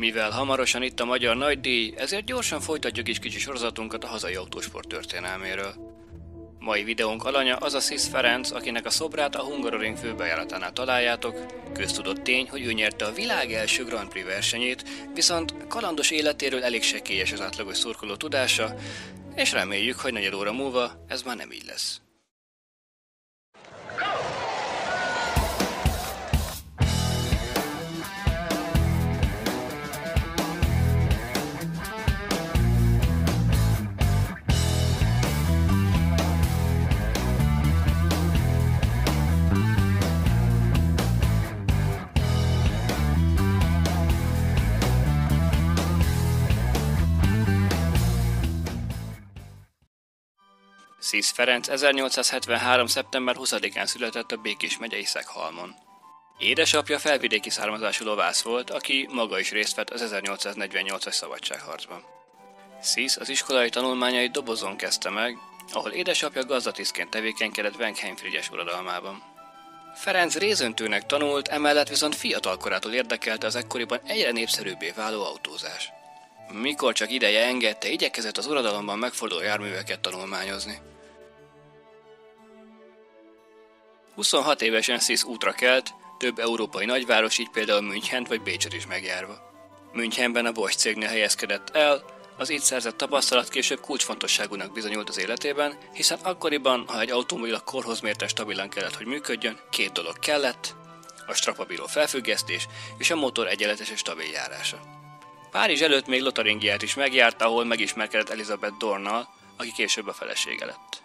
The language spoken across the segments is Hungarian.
Mivel hamarosan itt a magyar nagydíj, ezért gyorsan folytatjuk is kicsi sorozatunkat a hazai autósport történelméről. Mai videónk alanya az a Sis Ferenc, akinek a szobrát a Hungaroring főbejáratánál találjátok. Köztudott tény, hogy ő nyerte a világ első Grand Prix versenyét, viszont kalandos életéről elég sekélyes az átlagos szurkoló tudása, és reméljük, hogy negyed óra múlva ez már nem így lesz. Szísz Ferenc 1873. szeptember 20-án született a Békés megyei Szeghalmon. Édesapja felvidéki származású lovász volt, aki maga is részt vett az 1848-as szabadságharcban. Szísz az iskolai tanulmányait Dobozon kezdte meg, ahol édesapja gazdatisztként tevékenykedett Wenkheim Frigyes uradalmában. Ferenc rézöntőnek tanult, emellett viszont fiatal korától érdekelte az ekkoriban egyre népszerűbbé váló autózás. Mikor csak ideje engedte, igyekezett az uradalomban megforduló járműveket tanulmányozni. 26 évesen Szisz útra kelt, több európai nagyváros, így például Münchent vagy Bécset is megjárva. Münchenben a Bosch cégnél helyezkedett el, az itt szerzett tapasztalat később kulcsfontosságúnak bizonyult az életében, hiszen akkoriban, ha egy automobil a korhoz mérte stabilan kellett, hogy működjön, két dolog kellett, a strapabíró felfüggesztés és a motor egyenletes és stabil járása. Párizs előtt még Lotaringiát is megjárt, ahol megismerkedett Elizabeth Dornal, aki később a felesége lett.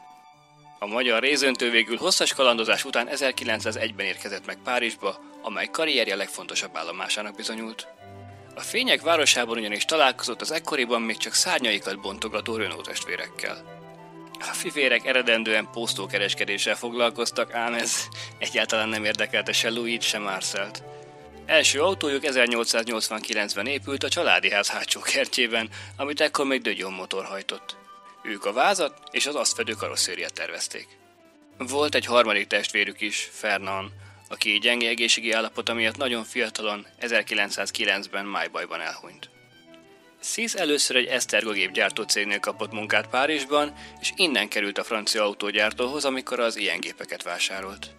A magyar rézöntő végül hosszas kalandozás után 1901-ben érkezett meg Párizsba, amely karrierje legfontosabb állomásának bizonyult. A fények városában ugyanis találkozott az ekkoriban még csak szárnyaikat bontogató Renault testvérekkel. A fivérek eredendően pósztókereskedéssel foglalkoztak, ám ez egyáltalán nem érdekelte se Louis, se Marcelt. Első autójuk 1889-ben épült a családi ház hátsó kertjében, amit ekkor még dögyön motor hajtott. Ők a vázat és az azt fedő karosszériát tervezték. Volt egy harmadik testvérük is, Fernand, aki gyenge egészségi állapota miatt nagyon fiatalon 1909-ben májbajban elhunyt. Szisz először egy Esztergogép gyártó cégnél kapott munkát Párizsban, és innen került a francia autógyártóhoz, amikor az ilyen gépeket vásárolt.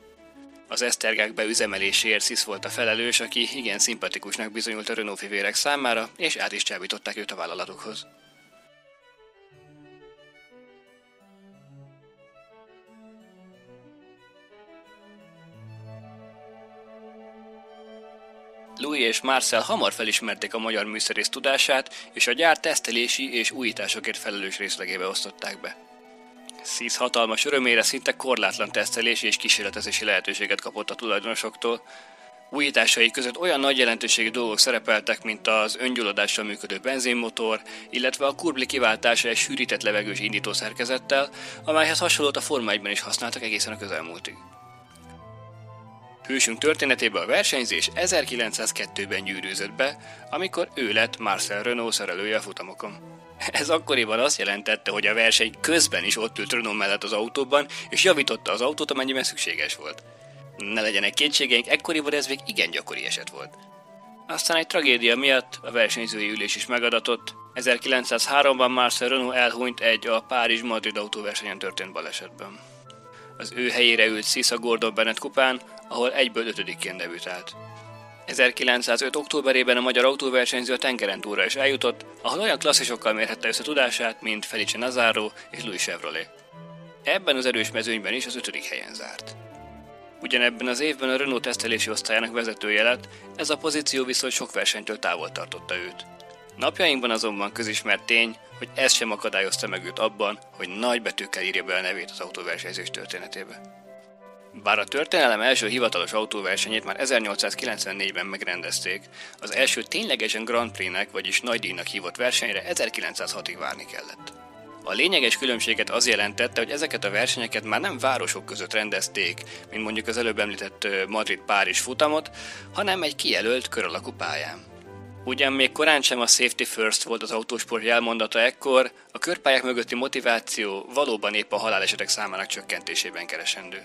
Az Esztergák beüzemeléséért Szisz volt a felelős, aki igen szimpatikusnak bizonyult a Renault fivérek számára, és át is csábították őt a vállalatokhoz. Louis és Marcel hamar felismerték a magyar műszerész tudását, és a gyár tesztelési és újításokért felelős részlegébe osztották be. Szíz hatalmas örömére szinte korlátlan tesztelési és kísérletezési lehetőséget kapott a tulajdonosoktól. Újításai között olyan nagy jelentőségű dolgok szerepeltek, mint az öngyulladással működő benzinmotor, illetve a kurbli kiváltása egy sűrített levegős indítószerkezettel, amelyhez hasonlót a Forma 1-ben is használtak egészen a közelmúltig. Hősünk történetében a versenyzés 1902-ben gyűrűzött be, amikor ő lett Marcel Renault szerelője a futamokon. Ez akkoriban azt jelentette, hogy a verseny közben is ott ült Renault mellett az autóban, és javította az autót, amennyiben szükséges volt. Ne legyenek kétségeink, ekkoriban ez még igen gyakori eset volt. Aztán egy tragédia miatt a versenyzői ülés is megadatott. 1903-ban Marcel Renault elhunyt egy a Párizs-Madrid autóversenyen történt balesetben. Az ő helyére ült Sisa Gordon Bennett kupán, ahol egyből ötödikként debütált. 1905. októberében a magyar autóversenyző a tengeren túlra is eljutott, ahol olyan klasszisokkal mérhette össze tudását, mint Felice Nazaro és Louis Chevrolet. Ebben az erős mezőnyben is az ötödik helyen zárt. Ugyanebben az évben a Renault tesztelési osztályának vezetője lett, ez a pozíció viszont sok versenytől távol tartotta őt. Napjainkban azonban közismert tény, hogy ez sem akadályozta meg őt abban, hogy nagy betűkkel írja be a nevét az autóversenyzés történetébe. Bár a történelem első hivatalos autóversenyét már 1894-ben megrendezték, az első ténylegesen Grand Prix-nek, vagyis nagydíjnak hívott versenyre 1906-ig várni kellett. A lényeges különbséget az jelentette, hogy ezeket a versenyeket már nem városok között rendezték, mint mondjuk az előbb említett Madrid-Párizs futamot, hanem egy kijelölt kör alakú pályán. Ugyan még korán sem a safety first volt az autósport jelmondata ekkor, a körpályák mögötti motiváció valóban épp a halálesetek számának csökkentésében keresendő.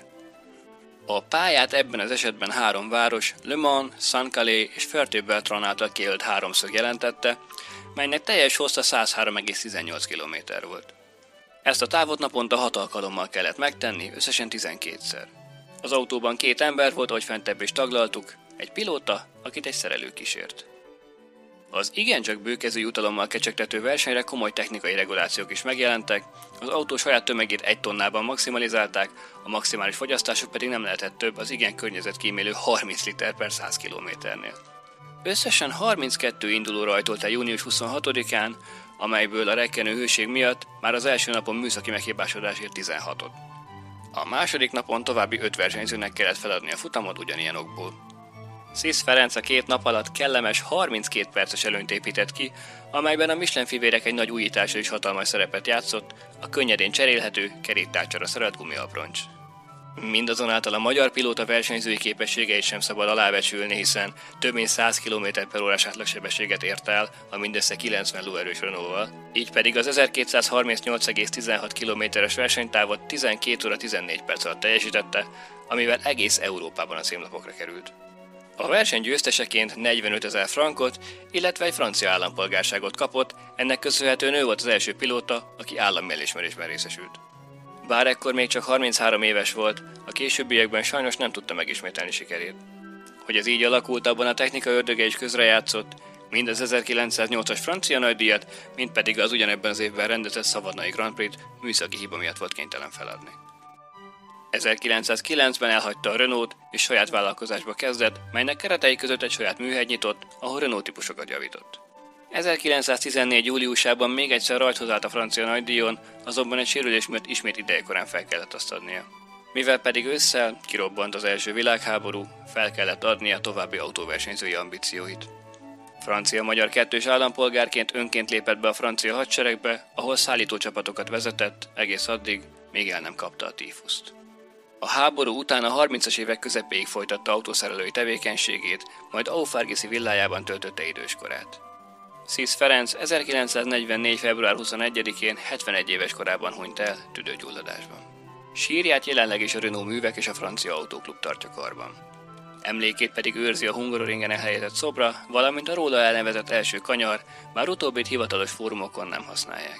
A pályát ebben az esetben három város, Le Mans, Saint-Calais és Ferté-Bertrand által kiölt háromszög jelentette, melynek teljes hossza 103,18 km volt. Ezt a távot naponta hat alkalommal kellett megtenni, összesen 12-szer. Az autóban két ember volt, ahogy fentebb is taglaltuk, egy pilóta, akit egy szerelő kísért. Az igencsak bőkező jutalommal kecsegtető versenyre komoly technikai regulációk is megjelentek, az autó saját tömegét egy tonnában maximalizálták, a maximális fogyasztásuk pedig nem lehetett több az igen környezetkímélő 30 liter per 100 kilométernél. Összesen 32 induló rajtolt el június 26-án, amelyből a rekkenő hőség miatt már az első napon műszaki meghibásodásért 16-ot. A második napon további 5 versenyzőnek kellett feladni a futamot ugyanilyen okból. Szisz Ferenc a két nap alatt kellemes 32 perces előnyt épített ki, amelyben a Michelin fivérek egy nagy újítása is hatalmas szerepet játszott, a könnyedén cserélhető, keréktácsara szerelt gumiabroncs. Mindazonáltal a magyar pilóta versenyzői képességeit sem szabad alábecsülni, hiszen több mint 100 km per órás átlagsebességet ért el a mindössze 90 lóerős Renault-val, így pedig az 1238,16 km-es versenytávot 12 óra 14 perc alatt teljesítette, amivel egész Európában a címlapokra került. A verseny győzteseként 45 ezer frankot, illetve egy francia állampolgárságot kapott, ennek köszönhetően ő volt az első pilóta, aki állami elismerésben részesült. Bár ekkor még csak 33 éves volt, a későbbiekben sajnos nem tudta megismételni sikerét. Hogy ez így alakult, abban a technika ördöge is közrejátszott, mind az 1908-as francia nagydíjat, mind pedig az ugyanebben az évben rendezett Szavadnai Grand Prix-t műszaki hiba miatt volt kénytelen feladni. 1909-ben elhagyta a Renault és saját vállalkozásba kezdett, melynek keretei között egy saját műhely nyitott, ahol Renault típusokat javított. 1914. júliusában még egyszer rajthoz állt a francia nagydíjon, azonban egy sérülés miatt ismét idejekorán fel kellett azt adnia. Mivel pedig ősszel kirobbant az első világháború, fel kellett adnia további autóversenyzői ambícióit. Francia-magyar kettős állampolgárként önként lépett be a francia hadseregbe, ahol szállítócsapatokat vezetett egész addig, még el nem kapta a tífuszt. A háború után a 30-as évek közepéig folytatta autószerelői tevékenységét, majd Aufargiszi villájában töltötte időskorát. Szísz Ferenc 1944. február 21-én 71 éves korában hunyt el tüdőgyulladásban. Sírját jelenleg is a Renault művek és a francia autóklub tartja karban. Emlékét pedig őrzi a Hungaroringen elhelyezett szobra, valamint a róla elnevezett első kanyar, már utóbbit hivatalos fórumokon nem használják.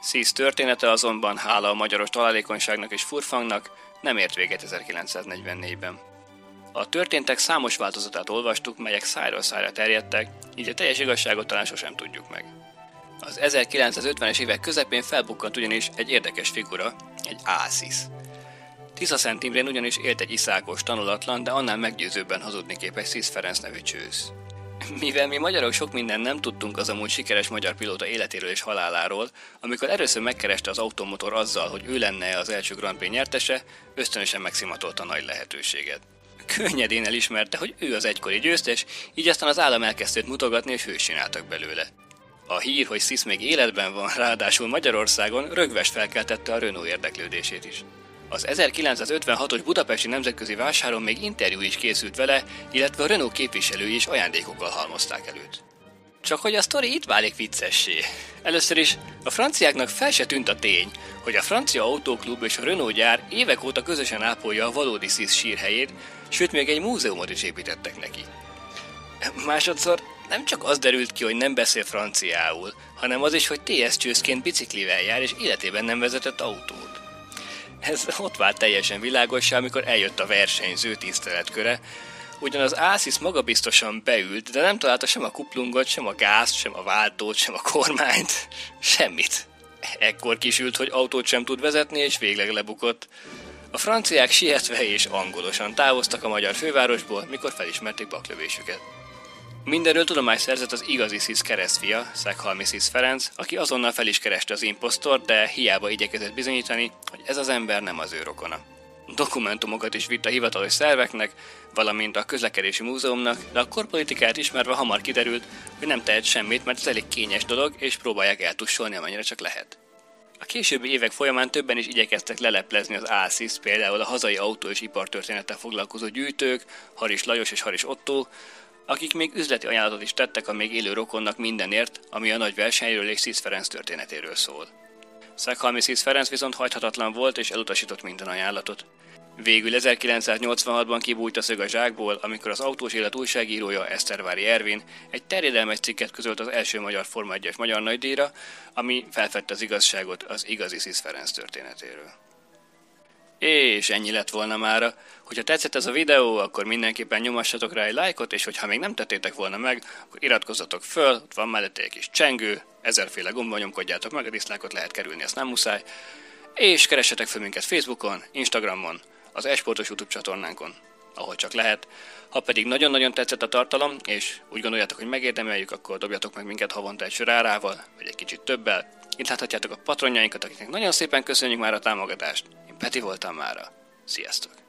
Szísz története azonban, hála a magyaros találékonyságnak és furfangnak, nem ért véget 1944-ben. A történtek számos változatát olvastuk, melyek szájról szájra terjedtek, így a teljes igazságot talán sosem tudjuk meg. Az 1950-es évek közepén felbukkant ugyanis egy érdekes figura, egy Ászis. Tisza Szent Imrén ugyanis élt egy iszákos, tanulatlan, de annál meggyőzőbben hazudni képes Szisz Ferenc nevű csősz. Mivel mi magyarok sok minden nem tudtunk az amúgy sikeres magyar pilóta életéről és haláláról, amikor először megkereste az automotor azzal, hogy ő lenne az első Grand Prix nyertese, ösztönösen megszimatolta a nagy lehetőséget. Könnyedén elismerte, hogy ő az egykori győztes, így aztán az állam elkezdte mutogatni, és hős csináltak belőle. A hír, hogy Szisz még életben van, ráadásul Magyarországon rögves felkeltette a Renault érdeklődését is. Az 1956-os budapesti nemzetközi vásáron még interjú is készült vele, illetve a Renault képviselői is ajándékokkal halmozták előtt. Csak hogy a sztori itt válik viccessé. Először is a franciáknak fel se tűnt a tény, hogy a francia autóklub és a Renault gyár évek óta közösen ápolja a valódi SZISZ sírhelyét, sőt még egy múzeumot is építettek neki. Másodszor nem csak az derült ki, hogy nem beszél franciául, hanem az is, hogy TS csőszként biciklivel jár és életében nem vezetett autót. Ez ott vált teljesen világossá, amikor eljött a versenyző tiszteletköre, ugyan az Ászis magabiztosan beült, de nem találta sem a kuplungot, sem a gázt, sem a váltót, sem a kormányt, semmit. Ekkor kisült, hogy autót sem tud vezetni, és végleg lebukott. A franciák sietve és angolosan távoztak a magyar fővárosból, mikor felismerték baklövésüket. Mindenről tudomást szerzett az igazi Szisz keresztfia, Szekhalmi Szisz Ferenc, aki azonnal fel is kereste az imposztort, de hiába igyekezett bizonyítani, hogy ez az ember nem az ő rokona. Dokumentumokat is vitt a hivatalos szerveknek, valamint a közlekedési múzeumnak, de a korpolitikát ismerve hamar kiderült, hogy nem tehet semmit, mert ez elég kényes dolog, és próbálják eltussolni, amennyire csak lehet. A későbbi évek folyamán többen is igyekeztek leleplezni az ASIS, például a hazai autó és ipartörténettel foglalkozó gyűjtők, Haris Lajos és Haris Otto, akik még üzleti ajánlatot is tettek a még élő rokonnak mindenért, ami a nagy versenyről és Szisz Ferenc történetéről szól. Szekhalmi Szisz Ferenc viszont hajthatatlan volt és elutasított minden ajánlatot. Végül 1986-ban kibújt a szög a zsákból, amikor az autós élet újságírója Esztervári Ervin egy terjedelmes cikket közölt az első magyar Forma 1-es magyar nagydíjra, ami felfedte az igazságot az igazi Szisz Ferenc történetéről. És ennyi lett volna mára. Hogyha tetszett ez a videó, akkor mindenképpen nyomassatok rá egy lájkot, és hogyha még nem tettétek volna meg, akkor iratkozzatok föl, ott van mellette egy kis csengő, ezerféle gomba nyomkodjátok meg, a diszlákot lehet kerülni, ezt nem muszáj. És keressetek fel minket Facebookon, Instagramon, az Esportos YouTube csatornánkon, ahol csak lehet. Ha pedig nagyon-nagyon tetszett a tartalom, és úgy gondoljátok, hogy megérdemeljük, akkor dobjatok meg minket havonta egy sörárával, vagy egy kicsit többel. Itt láthatjátok a patronjainkat, akiknek nagyon szépen köszönjük már a támogatást. Peti voltam mára. Sziasztok!